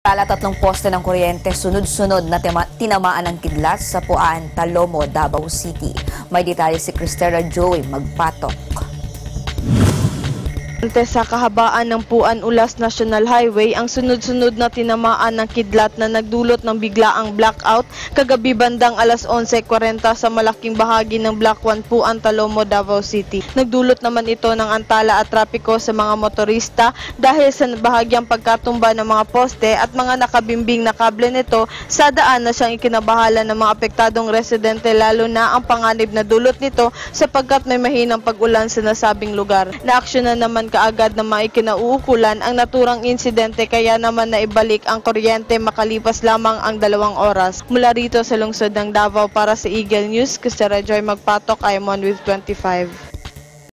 Tala tatlong poste ng kuryente sunod-sunod na tinamaan ng kidlat sa Puan, Talomo, Davao City. May detalye si Cristela Joey Magpatok. Sa kahabaan ng Puan Ulas National Highway ang sunod-sunod na tinamaan ng kidlat na nagdulot ng biglaang blackout kagabi bandang alas 11.40 sa malaking bahagi ng Block 1 Puan Talomo, Davao City. Nagdulot naman ito ng antala at trapiko sa mga motorista dahil sa bahagyang pagkatumba ng mga poste at mga nakabimbing na kable nito sa daan na siyang ikinabahala ng mga apektadong residente lalo na ang panganib na dulot nito sapagkat may mahinang pag-ulan sa nasabing lugar. Naaksyonan naman kaagad na maikinauukulan ang naturang insidente kaya naman naibalik ang kuryente makalipas lamang ang dalawang oras. Mula rito sa lungsod ng Davao para sa Eagle News, Kusera Joy Magpatok, I'm on with 25.